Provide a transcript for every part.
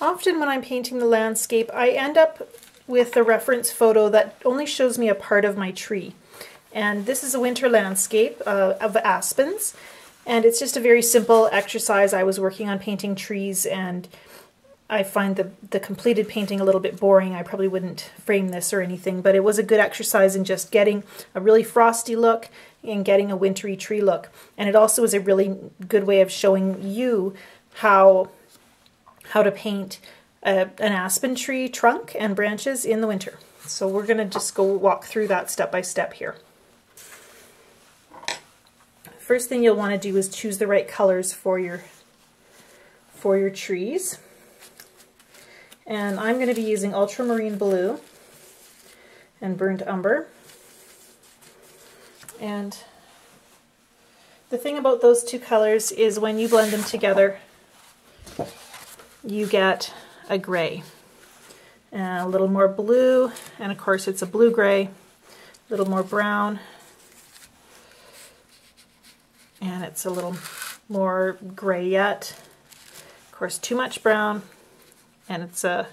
Often when I'm painting the landscape, I end up with a reference photo that only shows me a part of my tree. And this is a winter landscape uh, of aspens. And it's just a very simple exercise. I was working on painting trees and I find the, the completed painting a little bit boring. I probably wouldn't frame this or anything, but it was a good exercise in just getting a really frosty look and getting a wintry tree look. And it also is a really good way of showing you how how to paint a, an aspen tree trunk and branches in the winter. So we're going to just go walk through that step by step here. First thing you'll want to do is choose the right colors for your for your trees. And I'm going to be using ultramarine blue and burnt umber. And the thing about those two colors is when you blend them together, you get a gray. And a little more blue, and of course it's a blue-gray, a little more brown, and it's a little more gray yet. Of course, too much brown, and it's a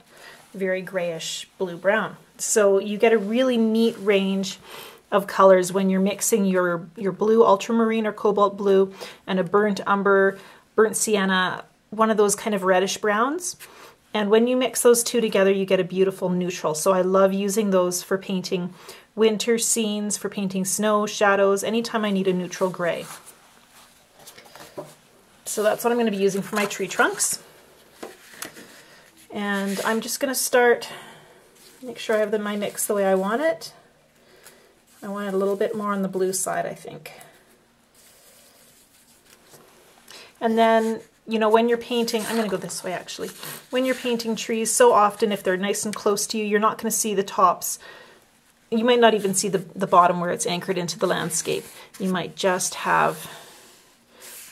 very grayish blue-brown. So you get a really neat range of colors when you're mixing your, your blue ultramarine or cobalt blue and a burnt umber, burnt sienna, one of those kind of reddish browns. And when you mix those two together, you get a beautiful neutral. So I love using those for painting winter scenes, for painting snow, shadows, anytime I need a neutral gray. So that's what I'm going to be using for my tree trunks. And I'm just going to start, make sure I have the, my mix the way I want it. I want it a little bit more on the blue side, I think. And then you know, when you're painting, I'm going to go this way actually. When you're painting trees, so often if they're nice and close to you, you're not going to see the tops. You might not even see the, the bottom where it's anchored into the landscape. You might just have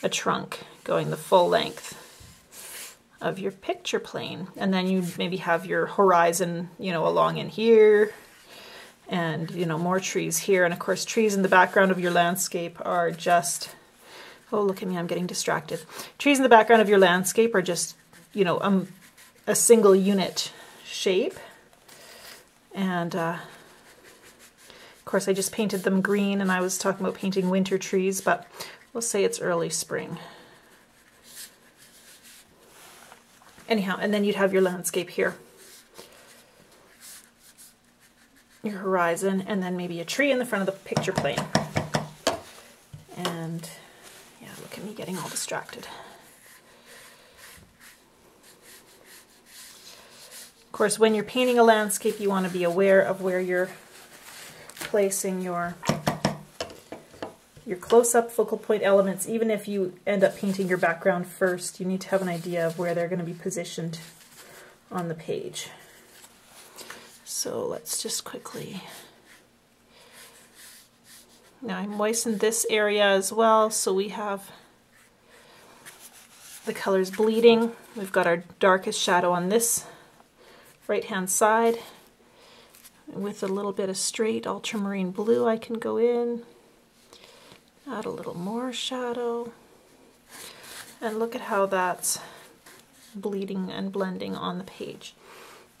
a trunk going the full length of your picture plane. And then you maybe have your horizon, you know, along in here and, you know, more trees here. And of course, trees in the background of your landscape are just Oh, look at me, I'm getting distracted. Trees in the background of your landscape are just, you know, um, a single unit shape. And uh, of course I just painted them green and I was talking about painting winter trees, but we'll say it's early spring. Anyhow, and then you'd have your landscape here. Your horizon, and then maybe a tree in the front of the picture plane. And me getting all distracted. Of course, when you're painting a landscape, you want to be aware of where you're placing your your close-up focal point elements. Even if you end up painting your background first, you need to have an idea of where they're going to be positioned on the page. So let's just quickly now I moistened this area as well, so we have the colors bleeding. We've got our darkest shadow on this right hand side. With a little bit of straight ultramarine blue I can go in, add a little more shadow, and look at how that's bleeding and blending on the page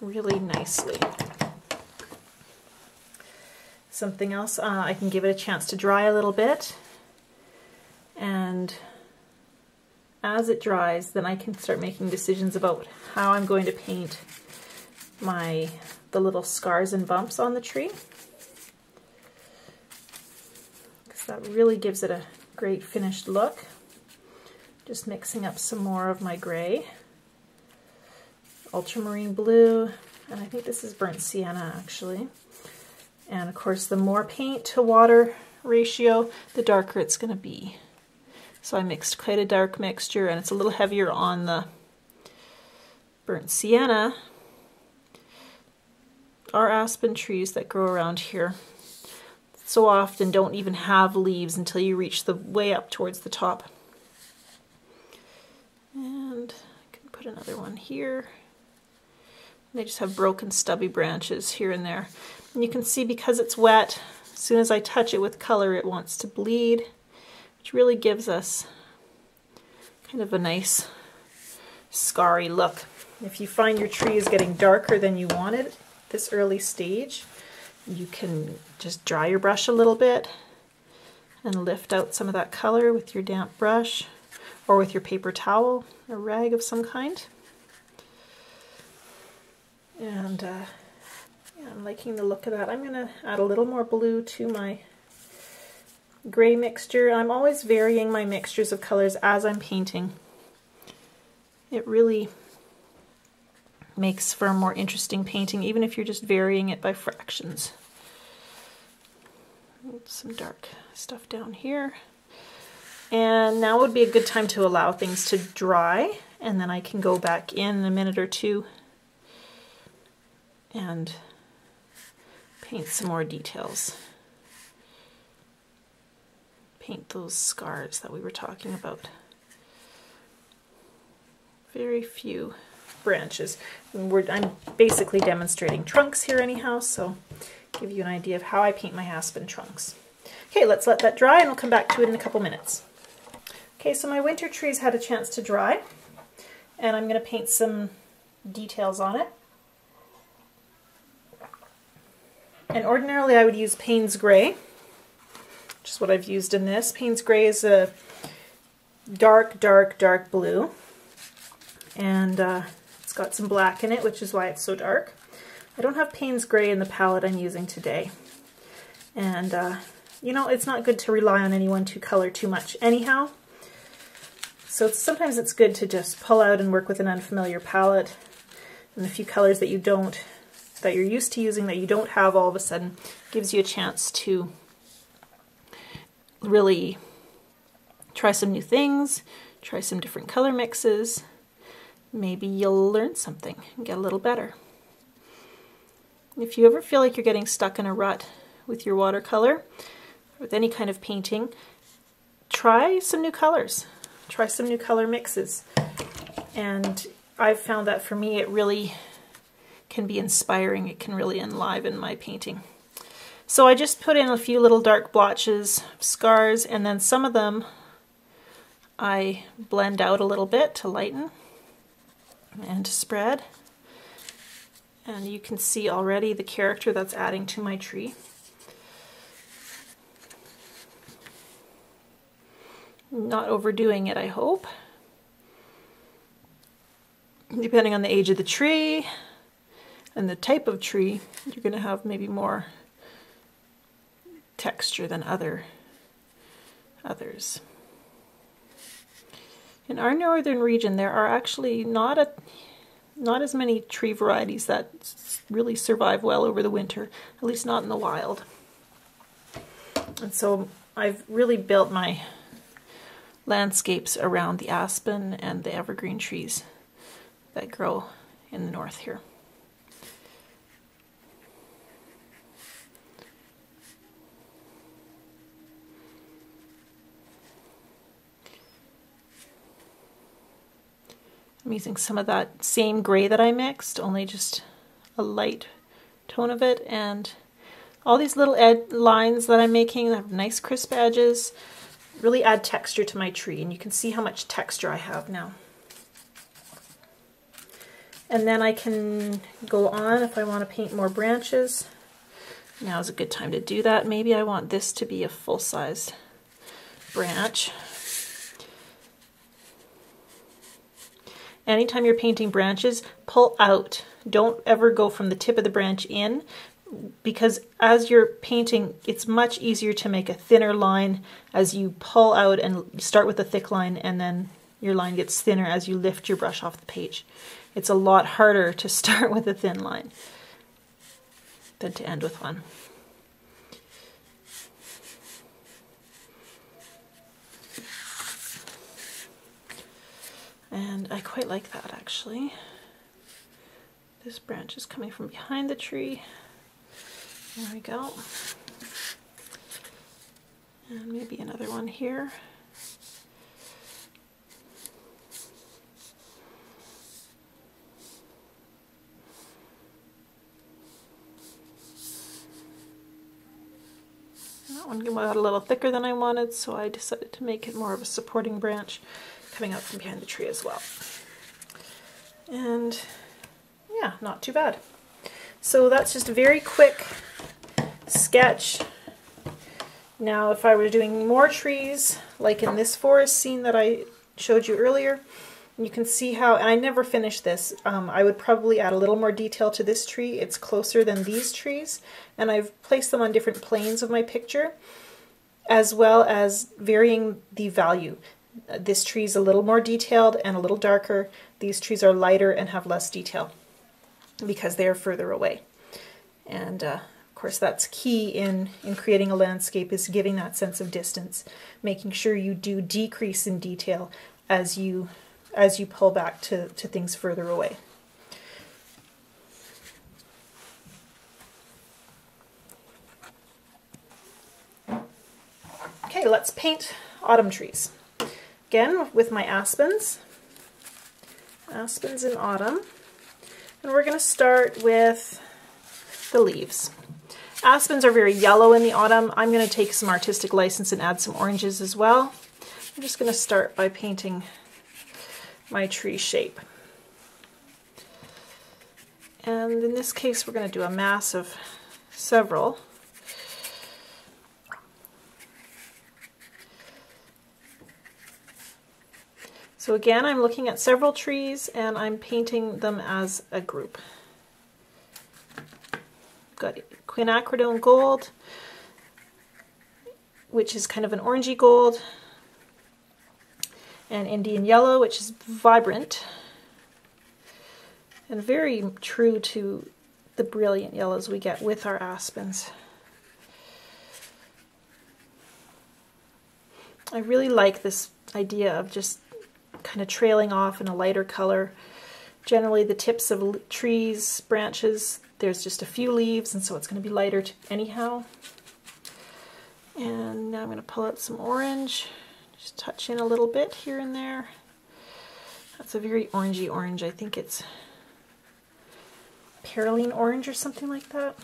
really nicely. Something else, uh, I can give it a chance to dry a little bit and as it dries, then I can start making decisions about how I'm going to paint my the little scars and bumps on the tree. Because that really gives it a great finished look. Just mixing up some more of my gray. Ultramarine blue, and I think this is burnt sienna actually. And of course, the more paint to water ratio, the darker it's going to be. So I mixed quite a dark mixture and it's a little heavier on the burnt sienna. Our aspen trees that grow around here so often don't even have leaves until you reach the way up towards the top. And I can put another one here. They just have broken stubby branches here and there. And you can see because it's wet, as soon as I touch it with color, it wants to bleed which really gives us kind of a nice scarry look. If you find your tree is getting darker than you wanted this early stage, you can just dry your brush a little bit and lift out some of that color with your damp brush or with your paper towel, a rag of some kind. And uh, yeah, I'm liking the look of that. I'm going to add a little more blue to my gray mixture. I'm always varying my mixtures of colors as I'm painting. It really makes for a more interesting painting, even if you're just varying it by fractions. Some dark stuff down here. And now would be a good time to allow things to dry, and then I can go back in, a minute or two and paint some more details. Paint those scars that we were talking about. Very few branches. We're, I'm basically demonstrating trunks here anyhow, so give you an idea of how I paint my aspen trunks. Okay, let's let that dry and we'll come back to it in a couple minutes. Okay, so my winter trees had a chance to dry and I'm going to paint some details on it. And ordinarily I would use Payne's Gray, which is what I've used in this. Payne's Gray is a dark, dark, dark blue. And uh, it's got some black in it, which is why it's so dark. I don't have Payne's Gray in the palette I'm using today. And, uh, you know, it's not good to rely on anyone to color too much anyhow. So it's, sometimes it's good to just pull out and work with an unfamiliar palette and a few colors that you don't that you're used to using that you don't have all of a sudden gives you a chance to really try some new things, try some different color mixes. Maybe you'll learn something and get a little better. If you ever feel like you're getting stuck in a rut with your watercolor, with any kind of painting, try some new colors. Try some new color mixes. And I've found that for me it really can be inspiring. It can really enliven my painting. So I just put in a few little dark blotches, scars, and then some of them I blend out a little bit to lighten and to spread. And you can see already the character that's adding to my tree. Not overdoing it, I hope. Depending on the age of the tree, and the type of tree, you're going to have maybe more texture than other others. In our northern region, there are actually not a not as many tree varieties that really survive well over the winter, at least not in the wild. And so I've really built my landscapes around the aspen and the evergreen trees that grow in the north here. I'm using some of that same gray that I mixed, only just a light tone of it. And all these little ed lines that I'm making have nice crisp edges, really add texture to my tree. And you can see how much texture I have now. And then I can go on if I want to paint more branches. Now is a good time to do that. Maybe I want this to be a full-sized branch. Anytime you're painting branches, pull out. Don't ever go from the tip of the branch in because as you're painting, it's much easier to make a thinner line as you pull out and start with a thick line and then your line gets thinner as you lift your brush off the page. It's a lot harder to start with a thin line than to end with one. And I quite like that actually. This branch is coming from behind the tree. There we go. And maybe another one here. that one got a little thicker than I wanted, so I decided to make it more of a supporting branch coming out from behind the tree as well. And yeah, not too bad. So that's just a very quick sketch. Now if I were doing more trees, like in this forest scene that I showed you earlier, you can see how, and I never finished this, um, I would probably add a little more detail to this tree. It's closer than these trees, and I've placed them on different planes of my picture, as well as varying the value. This tree is a little more detailed and a little darker. These trees are lighter and have less detail because they are further away. And uh, of course that's key in, in creating a landscape is giving that sense of distance, making sure you do decrease in detail as you as you pull back to, to things further away. Okay, let's paint autumn trees. Again, with my aspens. Aspens in autumn. And we're going to start with the leaves. Aspens are very yellow in the autumn. I'm going to take some artistic license and add some oranges as well. I'm just going to start by painting my tree shape. And in this case, we're going to do a mass of several. So again, I'm looking at several trees and I'm painting them as a group. Got quinacridone gold, which is kind of an orangey gold, and Indian yellow, which is vibrant and very true to the brilliant yellows we get with our aspens. I really like this idea of just kind of trailing off in a lighter color. Generally the tips of trees, branches, there's just a few leaves and so it's going to be lighter anyhow. And now I'm going to pull out some orange. Just touch in a little bit here and there. That's a very orangey orange. I think it's Perylene orange or something like that.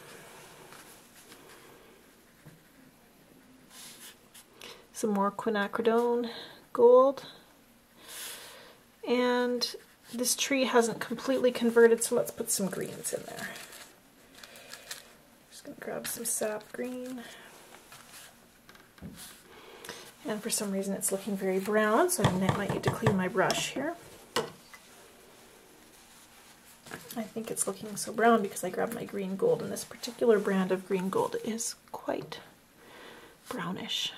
Some more quinacridone gold. And this tree hasn't completely converted, so let's put some greens in there. Just gonna grab some sap green. And for some reason it's looking very brown, so I might need to clean my brush here. I think it's looking so brown because I grabbed my green gold, and this particular brand of green gold is quite brownish.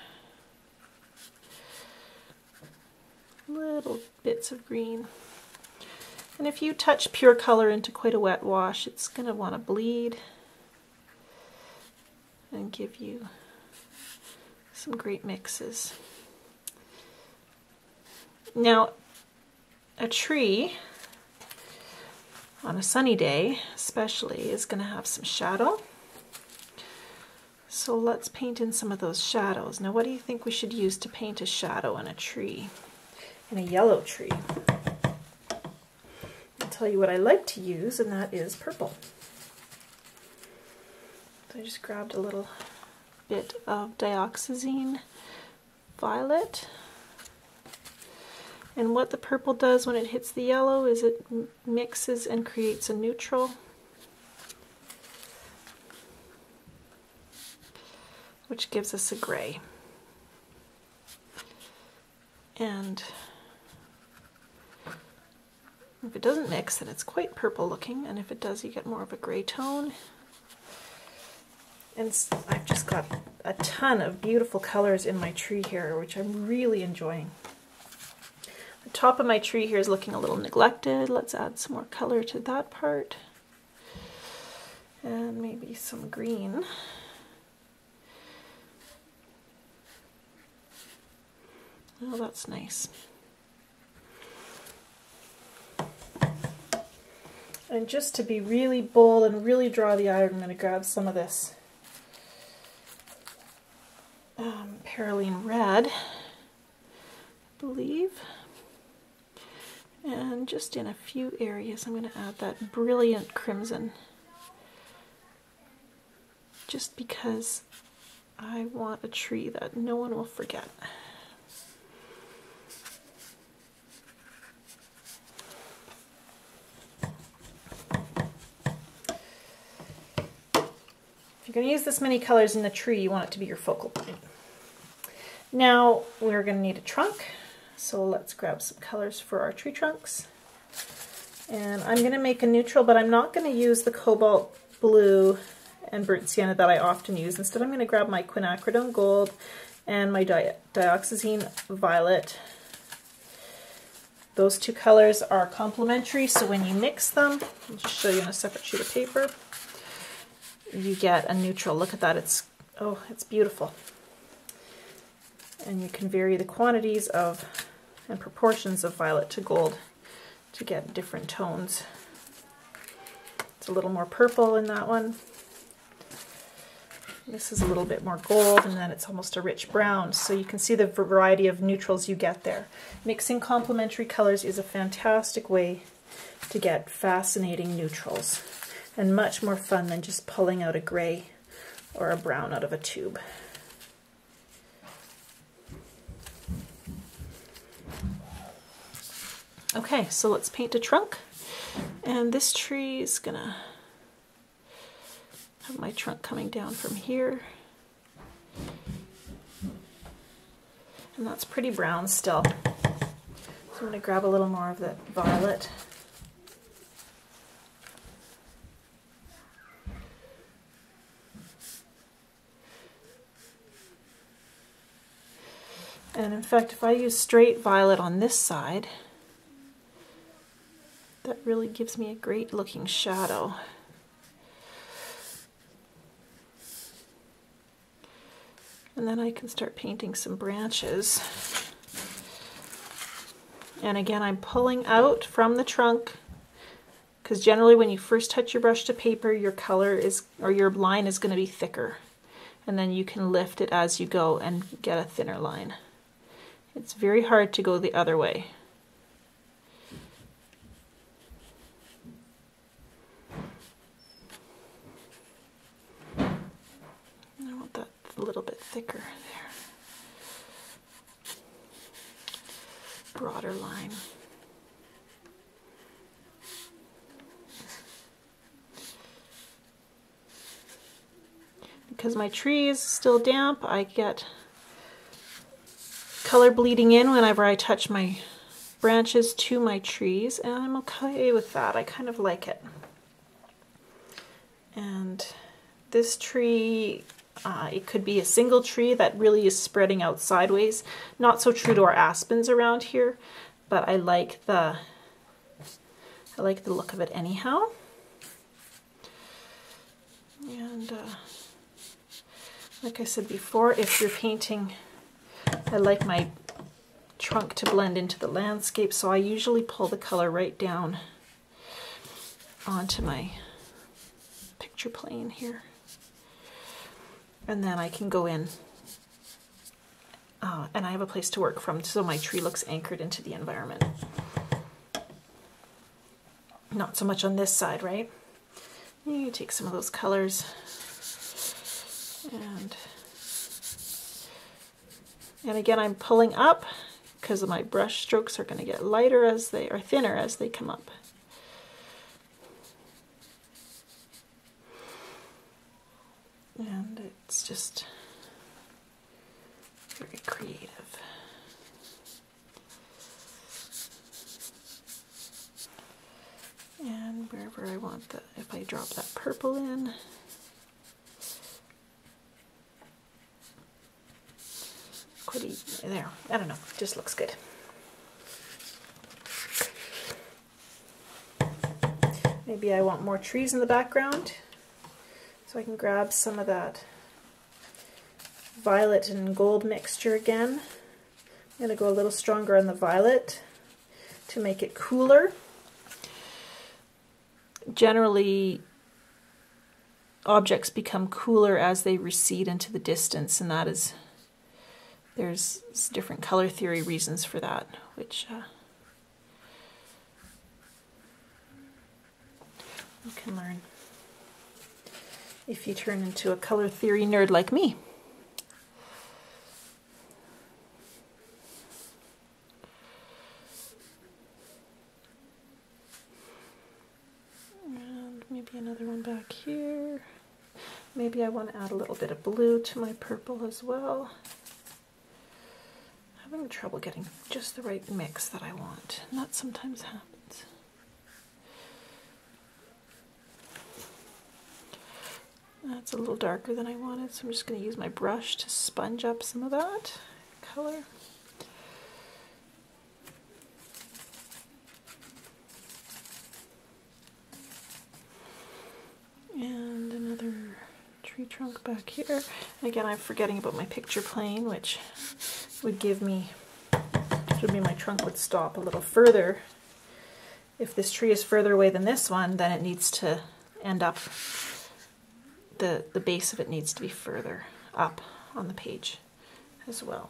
Little bits of green. And if you touch pure color into quite a wet wash, it's going to want to bleed and give you some great mixes. Now, a tree on a sunny day especially is going to have some shadow. So let's paint in some of those shadows. Now what do you think we should use to paint a shadow in a tree, in a yellow tree? I'll tell you what I like to use and that is purple. So I just grabbed a little bit of dioxazine violet. And what the purple does when it hits the yellow is it mixes and creates a neutral. Which gives us a gray. And if it doesn't mix, then it's quite purple looking, and if it does, you get more of a gray tone. And I've just got a ton of beautiful colors in my tree here, which I'm really enjoying. The top of my tree here is looking a little neglected. Let's add some more color to that part. And maybe some green. Oh, that's nice. And just to be really bold and really draw the eye, I'm going to grab some of this um, Perylene Red, I believe. And just in a few areas, I'm going to add that brilliant crimson. Just because I want a tree that no one will forget. You're going to use this many colors in the tree, you want it to be your focal point. Now we're going to need a trunk, so let's grab some colors for our tree trunks. And I'm going to make a neutral, but I'm not going to use the cobalt blue and burnt sienna that I often use. Instead, I'm going to grab my quinacridone gold and my di dioxazine violet. Those two colors are complementary, so when you mix them, I'll just show you on a separate sheet of paper, you get a neutral. Look at that, it's, oh, it's beautiful. And you can vary the quantities of and proportions of violet to gold to get different tones. It's a little more purple in that one. This is a little bit more gold and then it's almost a rich brown. So you can see the variety of neutrals you get there. Mixing complementary colors is a fantastic way to get fascinating neutrals and much more fun than just pulling out a gray or a brown out of a tube. Okay, so let's paint a trunk. And this tree is gonna have my trunk coming down from here. And that's pretty brown still. So I'm gonna grab a little more of that violet. And in fact, if I use straight violet on this side, that really gives me a great looking shadow. And then I can start painting some branches. And again, I'm pulling out from the trunk because generally when you first touch your brush to paper, your color is, or your line is going to be thicker. And then you can lift it as you go and get a thinner line. It's very hard to go the other way. I want that a little bit thicker there. Broader line. Because my tree is still damp, I get color bleeding in whenever I touch my branches to my trees, and I'm okay with that. I kind of like it. And this tree uh, it could be a single tree that really is spreading out sideways. Not so true to our aspens around here, but I like the I like the look of it anyhow. And uh, like I said before, if you're painting, I like my trunk to blend into the landscape, so I usually pull the color right down onto my picture plane here and then I can go in uh, and I have a place to work from so my tree looks anchored into the environment. Not so much on this side, right? You take some of those colors and and again I'm pulling up because my brush strokes are going to get lighter as they are thinner as they come up. and it's just very creative. And wherever I want the, if I drop that purple in, There, I don't know, just looks good. Maybe I want more trees in the background. So I can grab some of that violet and gold mixture again. I'm going to go a little stronger on the violet to make it cooler. Generally, objects become cooler as they recede into the distance, and that is, there's different color theory reasons for that, which uh, you can learn if you turn into a color theory nerd like me. And maybe another one back here. maybe I want to add a little bit of blue to my purple as well. Having trouble getting just the right mix that I want. And that sometimes happens. That's a little darker than I wanted, so I'm just going to use my brush to sponge up some of that color. And another tree trunk back here. Again, I'm forgetting about my picture plane, which would give me, should mean my trunk would stop a little further. If this tree is further away than this one, then it needs to end up the, the base of it needs to be further up on the page as well.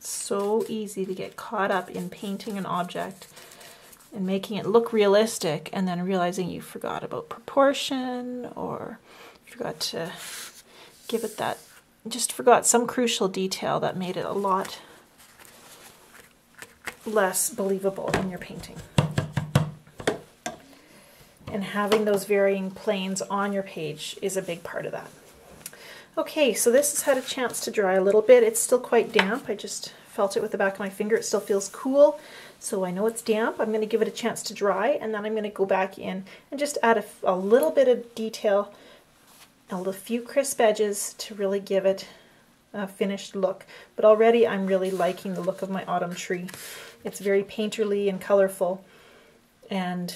So easy to get caught up in painting an object and making it look realistic and then realizing you forgot about proportion or forgot to give it that, just forgot some crucial detail that made it a lot less believable in your painting and having those varying planes on your page is a big part of that. Okay, so this has had a chance to dry a little bit. It's still quite damp. I just felt it with the back of my finger. It still feels cool, so I know it's damp. I'm going to give it a chance to dry, and then I'm going to go back in and just add a, a little bit of detail, a few crisp edges to really give it a finished look. But already I'm really liking the look of my autumn tree. It's very painterly and colorful, and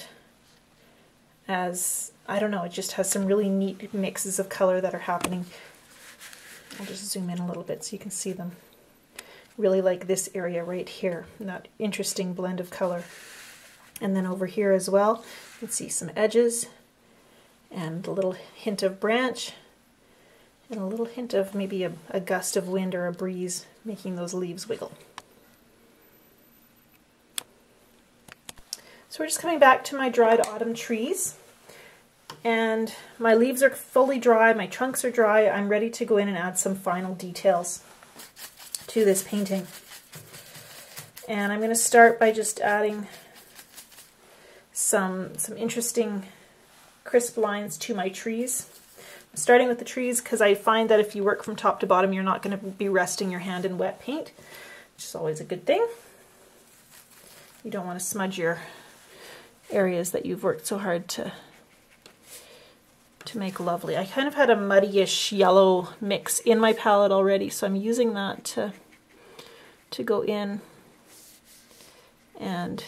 as, I don't know, it just has some really neat mixes of color that are happening. I'll just zoom in a little bit so you can see them. Really like this area right here, that interesting blend of color. And then over here as well, you can see some edges and a little hint of branch and a little hint of maybe a, a gust of wind or a breeze making those leaves wiggle. So we're just coming back to my dried autumn trees. And my leaves are fully dry, my trunks are dry. I'm ready to go in and add some final details to this painting. And I'm going to start by just adding some, some interesting crisp lines to my trees. I'm starting with the trees because I find that if you work from top to bottom, you're not going to be resting your hand in wet paint, which is always a good thing. You don't want to smudge your areas that you've worked so hard to to make lovely. I kind of had a muddyish yellow mix in my palette already, so I'm using that to, to go in. And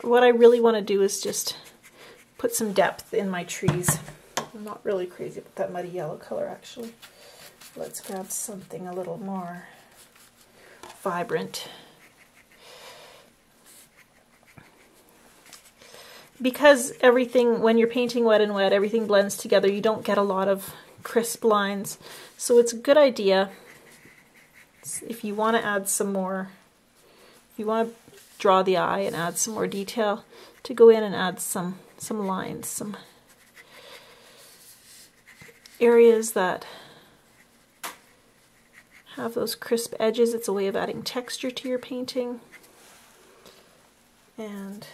what I really want to do is just put some depth in my trees. I'm not really crazy about that muddy yellow color, actually. Let's grab something a little more vibrant. because everything, when you're painting wet and wet, everything blends together, you don't get a lot of crisp lines. So it's a good idea if you want to add some more, if you want to draw the eye and add some more detail, to go in and add some, some lines, some areas that have those crisp edges. It's a way of adding texture to your painting. And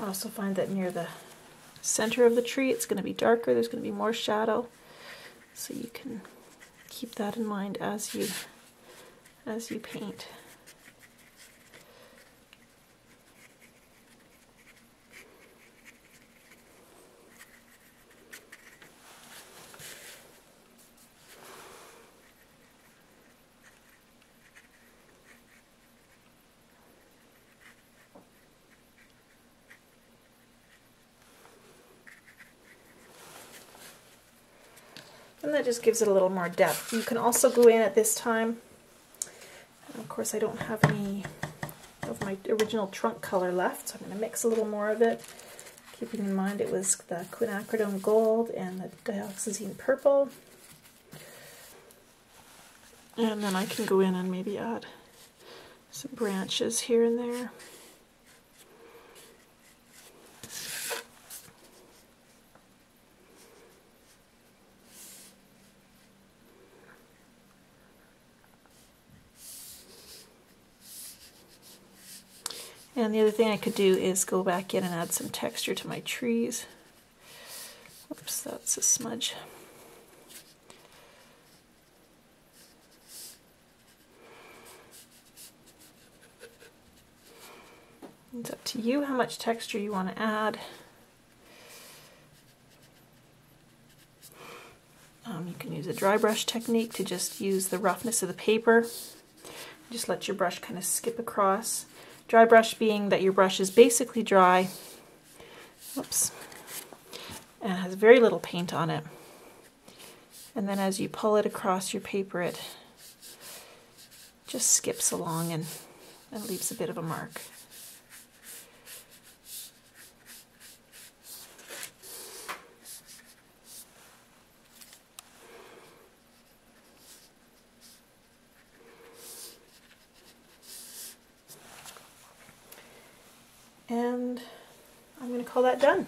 I also find that near the center of the tree it's going to be darker, there's going to be more shadow. So you can keep that in mind as you as you paint. And that just gives it a little more depth. You can also go in at this time. of course, I don't have any of my original trunk color left, so I'm going to mix a little more of it. Keeping in mind it was the quinacridone gold and the dioxazine purple. And then I can go in and maybe add some branches here and there. And the other thing I could do is go back in and add some texture to my trees. Oops, that's a smudge. It's up to you how much texture you want to add. Um, you can use a dry brush technique to just use the roughness of the paper. Just let your brush kind of skip across. Dry brush being that your brush is basically dry. Oops. And has very little paint on it. And then as you pull it across your paper, it just skips along and, and leaves a bit of a mark. And I'm going to call that done.